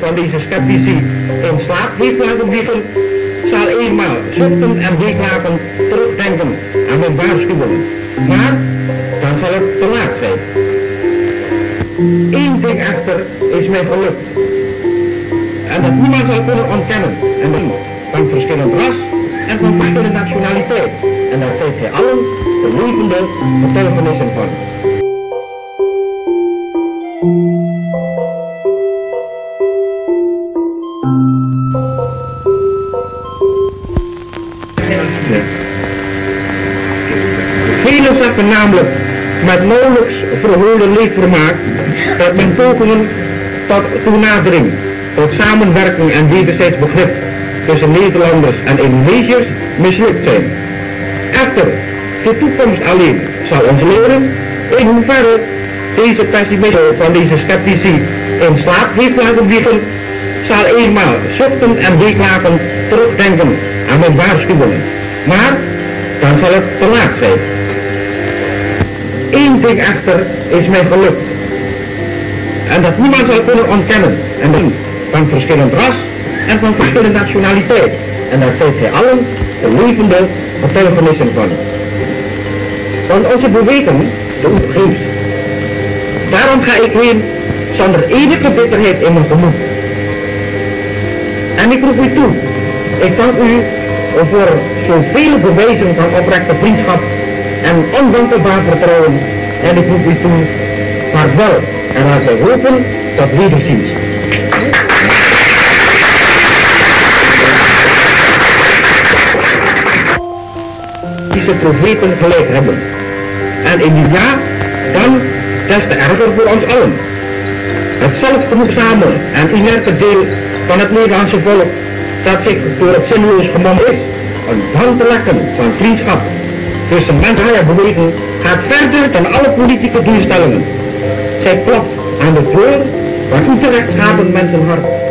van deze sceptici in slaap heeft laten vliegen, zal eenmaal zuchten en weeklagen terugdenken aan mijn waarschuwingen. Maar dan zal het te laat zijn. Eén ding echter is mij gelukt. En dat niemand zal kunnen ontkennen. En dat van verschillend ras en van verschillende nationaliteit. En daar zijn zij allen de levende getuigenissen van. Velen zeggen namelijk met nauwelijks verhoorde leefvermaak dat mijn pogingen tot toenadering, tot samenwerking en wederzijds begrip tussen Nederlanders en Indonesiërs mislukt zijn. Echter, de toekomst alleen zal ons leren in hoeverre deze pessimisme van deze sceptici in slaap heeft laten vliegen, zal eenmaal zuchten en weeklagen terugdenken aan mijn waarschuwingen. Maar dan zal het te laat zijn. Ding is mij gelukt. En dat niemand zal kunnen ontkennen. En dat van verschillend ras en van verschillende nationaliteit. En daar zijn zij allen de levende getuigenissen van. Want onze beweging, de oefengeest. Daarom ga ik heen zonder enige bitterheid in mijn gemoed. En ik roep u toe, ik dank u voor zoveel bewijzen van oprechte vriendschap en onwankelbaar vertrouwen. En ik roep u toe, vaarwel en laat wij hopen tot wederziens. Deze profeten gelijk hebben. En indien ja, dan des te erger voor ons allen. Het zelfgenoegzame en inerte deel van het Nederlandse volk dat zich door het zinloos gemam is, een band te leggen van vriendschap tussen mensen en beweging gaat verder dan alle politieke doelstellingen. Zij klopt aan de deur waar u terecht gaat een mensenhart